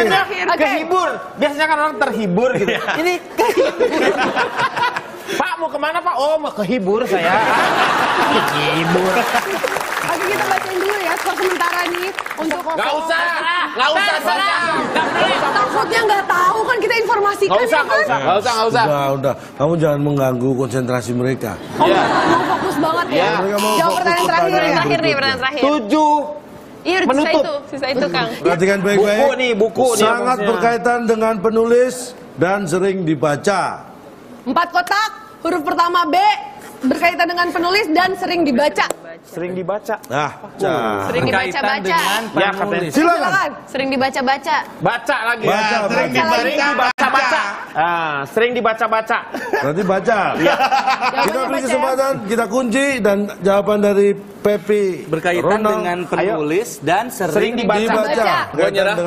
maksudnya Oke. kehibur. Biasanya kan orang terhibur gitu. Ini kehibur. Pak mau ke mana Pak? Oh mau kehibur saya. Kehibur. Oke kita bacain dulu ya skor sementara nih untuk Gak usah, gak usah baca. Takutnya nggak tahu kan kita informasikan Gak usah, ya gak kan? usah, gak usah, gak usah. Udah, udah. Kamu jangan mengganggu konsentrasi mereka. Oh, Iya. mau fokus banget ya. Iya. Jawab pertanyaan terakhir ya. Terakhir nih, pertanyaan terakhir. Tujuh. Iya, udah sisa Menutup. itu, sisa itu Kang. Perhatikan baik-baik. Buku nih, buku nih Sangat maksudnya. berkaitan dengan penulis dan sering dibaca. Empat kotak, huruf pertama B berkaitan dengan penulis dan sering dibaca. Sering dibaca. Nah, baca. Sering dibaca-baca. Ya, katanya. Silakan. Silakan. Sering dibaca-baca. Baca lagi. Baca, Ya, sering baca. dibaca-baca. Ah, sering dibaca-baca. Berarti baca. Iya. Kita beri kesempatan, kita kunci dan jawaban dari Pepi berkaitan Ronald dengan penulis dan sering, Sering dibaca. dibaca. Baca. Berkaitan dengan